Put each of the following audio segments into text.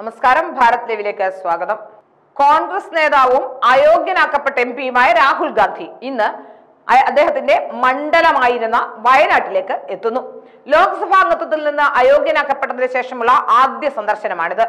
നമസ്കാരം ഭാരത് ലൈവിലേക്ക് സ്വാഗതം. കോൺഗ്രസ് നേതാവും അയോഗ്യനാക്കപ്പെട്ട എം പിയുമായ രാഹുൽ ഗാന്ധി ഇന്ന് അദ്ദേഹത്തിന്റെ മണ്ഡലമായിരുന്ന വയനാട്ടിലേക്ക് എത്തുന്നു. ലോക്സഭാ അംഗത്വത്തിൽ നിന്ന് അയോഗ്യനാക്കപ്പെട്ടതിന് ശേഷമുള്ള ആദ്യ സന്ദർശനമാണിത്.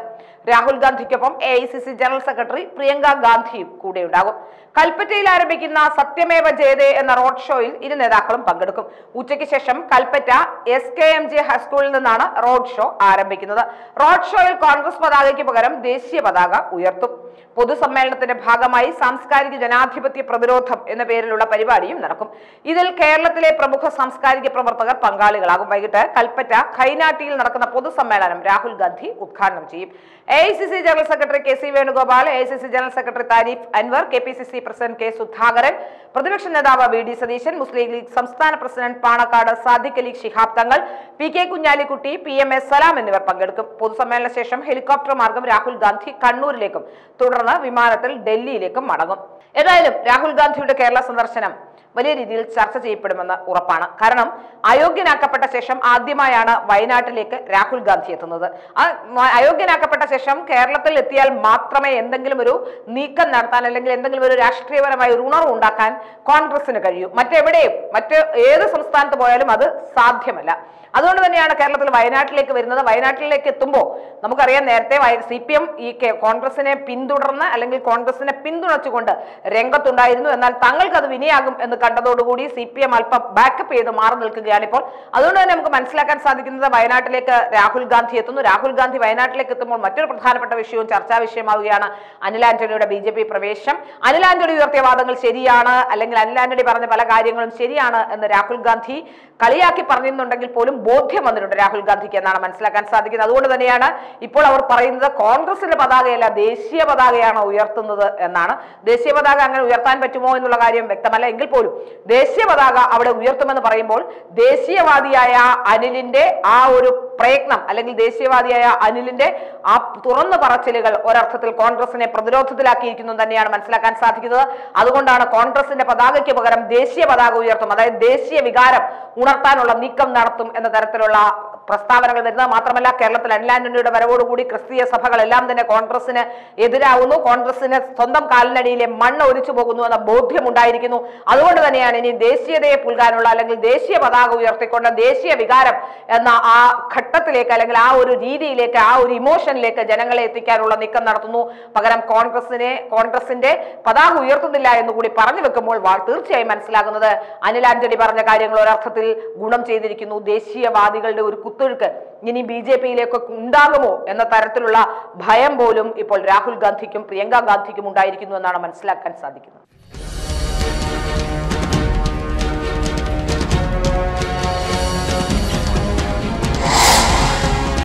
രാഹുൽ ഗാന്ധിക്കൊപ്പം എ ജനറൽ സെക്രട്ടറി പ്രിയങ്ക ഗാന്ധിയും കൂടെ ഉണ്ടാകും കൽപ്പറ്റയിൽ ആരംഭിക്കുന്ന സത്യമേവ ജയതേ എന്ന റോഡ് ഷോയിൽ ഇരു നേതാക്കളും പങ്കെടുക്കും. ഉച്ചയ്ക്ക് ശേഷം Kalpetta S K M J ഹൈസ്കൂളിൽ നിന്നാണ് റോഡ് ഷോ ആരംഭിക്കുന്നത്. റോഡ് ഷോയിൽ കോൺഗ്രസ് പതാകയ്ക്ക് പകരം ദേശീയ പതാക ഉയർത്തും. പൊതുസമ്മേളനത്തിന്റെ ഭാഗമായി സാംസ്കാരിക ജനാധിപത്യ പ്രതിരോധം എന്ന പേരിലുള്ള പരിപാടിയും നടക്കും. ഇതിൽ കേരളത്തിലെ പ്രമുഖ സാംസ്കാരിക പ്രവർത്തകർ പങ്കാളികളാകും. വൈകിട്ട് കൽപ്പറ്റ ഖൈനാട്ടിയിൽ നടക്കുന്ന പൊതുസമ്മേളനം രാഹുൽ ഗാന്ധി ഉദ്ഘാടനം ചെയ്യും. A general secretary K C Venugopal A general secretary Tariq Anwar K president K Sudhakaran പ്രതിപക്ഷ നേതാവ് വി ഡി സതീശൻ മുസ്ലിം ലീഗ് സംസ്ഥാന president Panakkad Sadiq Ali Shihab Thangal P K Kunhalikutty P M S Salam എന്നിവർ പങ്കെടുക്കും. പൊതുസമ്മേളന ശേഷം ഹെലികോപ്റ്റർ മാർഗം രാഹുൽ ഗാന്ധി കണ്ണൂരിലേക്കും തുടർന്ന് വിമാനത്തിൽ ഡൽഹിയിലേക്കും മടങ്ങും. ഏതായാലും രാഹുൽ ഗാന്ധിയുടെ കേരള സന്ദർശനം വലിയ രീതിയിൽ ചർച്ച ചെയ്യപ്പെടുമെന്ന് ഉറപ്പാണ്. കാരണം അയോഗ്യനാക്കപ്പെട്ട ശേഷം ആദ്യമായാണ് വയനാട്ടിലേക്ക് രാഹുൽ ഗാന്ധി എത്തുന്നത്. അയോഗ്യനാക്കപ്പെട്ട ശേഷം കേരളത്തിൽ എത്തിയാൽ മാത്രമേ എന്തെങ്കിലും ഒരു നീക്കം നടത്താൻ അല്ലെങ്കിൽ എന്തെങ്കിലും ഒരു രാഷ്ട്രീയപരമായ ഒരു ഉണർവ് ഉണ്ടാക്കാൻ കോൺഗ്രസിന് കഴിയൂ. മറ്റെവിടെയും മറ്റ് ഏത് സംസ്ഥാനത്ത് പോയാലും അത് സാധ്യമല്ല. അതുകൊണ്ട് തന്നെയാണ് കേരളത്തിൽ വയനാട്ടിലേക്ക് വരുന്നത്. വയനാട്ടിലേക്ക് എത്തുമ്പോൾ നമുക്കറിയാം നേരത്തെ സി പി എം ഈ കോൺഗ്രസിനെ പിന്തുടർന്ന് അല്ലെങ്കിൽ കോൺഗ്രസിനെ പിന്തുണച്ചുകൊണ്ട് രംഗത്തുണ്ടായിരുന്നു. എന്നാൽ തങ്ങൾക്ക് അത് വിനയാകും എന്ന് കണ്ടതോടുകൂടി സി പി എം അല്പം ബാക്കപ്പ് ചെയ്ത് മാറി നിൽക്കുകയാണ് ഇപ്പോൾ. അതുകൊണ്ട് തന്നെ നമുക്ക് മനസ്സിലാക്കാൻ സാധിക്കുന്നത് വയനാട്ടിലേക്ക് രാഹുൽ ഗാന്ധി എത്തുന്നു. രാഹുൽ ഗാന്ധി വയനാട്ടിലേക്ക് എത്തുമ്പോൾ മറ്റൊരു പ്രധാനപ്പെട്ട വിഷയവും ചർച്ചാ വിഷയമാവുകയാണ് അനിൽ ആന്റണിയുടെ ബി ജെ പി പ്രവേശം അനിൽ ആന്റണി ഉയർത്തിയ വാദങ്ങൾ ശരിയാണ് അല്ലെങ്കിൽ അനിൽ ആന്റണി പറഞ്ഞ പല കാര്യങ്ങളും ശരിയാണ് എന്ന് രാഹുൽ ഗാന്ധി കളിയാക്കി പറഞ്ഞിരുന്നുണ്ടെങ്കിൽ പോലും ബോധ്യം വന്നിട്ടുണ്ട് രാഹുൽ ഗാന്ധിക്ക് എന്നാണ് മനസ്സിലാക്കാൻ സാധിക്കുന്നത്. അതുകൊണ്ട് തന്നെയാണ് ഇപ്പോൾ അവർ പറയുന്നത് കോൺഗ്രസിന്റെ പതാകയല്ല ദേശീയ പതാകയാണ് ഉയർത്തുന്നത് എന്നാണ്. ദേശീയ പതാക അങ്ങനെ ഉയർത്താൻ പറ്റുമോ എന്നുള്ള കാര്യം വ്യക്തമല്ല. എങ്കിൽ പോലും ദേശീയ പതാക അവിടെ ഉയർത്തുമെന്ന് പറയുമ്പോൾ ദേശീയവാദിയായ അനിലിന്റെ ആ ഒരു പ്രയത്നം അല്ലെങ്കിൽ ദേശീയവാദിയായ അനിലിന്റെ ആ തുറന്നു പറച്ചിലുകൾ ഒരർത്ഥത്തിൽ കോൺഗ്രസിനെ പ്രതിരോധത്തിലാക്കിയിരിക്കുന്നു തന്നെയാണ് മനസ്സിലാക്കാൻ സാധിക്കുന്നത്. അതുകൊണ്ടാണ് കോൺഗ്രസിന്റെ പതാകയ്ക്ക് പകരം ദേശീയ പതാക ഉയർത്തും. അതായത് ദേശീയ വികാരം ഉണർത്താനുള്ള നീക്കം നടത്തും എന്ന തരത്തിലുള്ള പ്രസ്താവനകൾ വരുന്നത് മാത്രമല്ല കേരളത്തിൽ അനിലാന്റണിയുടെ വരവോടുകൂടി ക്രിസ്തീയ സഭകളെല്ലാം തന്നെ കോൺഗ്രസിന് എതിരാവുന്നു. കോൺഗ്രസിന് സ്വന്തം കാലിനടിയിലെ മണ്ണ് ഒലിച്ചു പോകുന്നു എന്ന ബോധ്യം ഉണ്ടായിരിക്കുന്നു അതുകൊണ്ട് തന്നെയാണ് ഇനി ദേശീയതയെ പുൽകാനുള്ള അല്ലെങ്കിൽ ദേശീയ പതാക ഉയർത്തിക്കൊണ്ട് ദേശീയ വികാരം എന്ന ആ ഘട്ടത്തിലേക്ക് അല്ലെങ്കിൽ ആ ഒരു രീതിയിലേക്ക് ആ ഒരു ഇമോഷനിലേക്ക് ജനങ്ങളെ എത്തിക്കാനുള്ള നീക്കം നടത്തുന്നു. പകരം കോൺഗ്രസിനെ കോൺഗ്രസിന്റെ പതാക ഉയർത്തുന്നില്ല എന്ന് കൂടി പറഞ്ഞു വെക്കുമ്പോൾ തീർച്ചയായും മനസ്സിലാകുന്നത്. അനിൽ ആന്റണി പറഞ്ഞ കാര്യങ്ങൾ ഒരർത്ഥത്തിൽ ഗുണം ചെയ്തിരിക്കുന്നു. ദേശീയവാദികളുടെ ഒരു കുത്തൊഴുക്ക് ഇനി ബി ജെ പിയിലേക്ക് ഉണ്ടാകുമോ എന്ന തരത്തിലുള്ള ഭയം പോലും ഇപ്പോൾ രാഹുൽ ഗാന്ധിക്കും പ്രിയങ്ക ഗാന്ധിക്കും ഉണ്ടായിരിക്കുന്നു എന്നാണ് മനസ്സിലാക്കാൻ സാധിക്കുന്നത്.